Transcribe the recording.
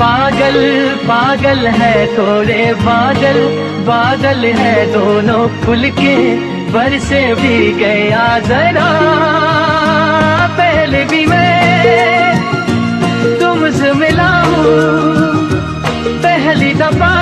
पागल पागल है थोड़े बादल। बादल है दोनों खुल के, बरसे भी गया जरा। पहले भी मैं तुमसे मिला हूँ, पहली दफ़ा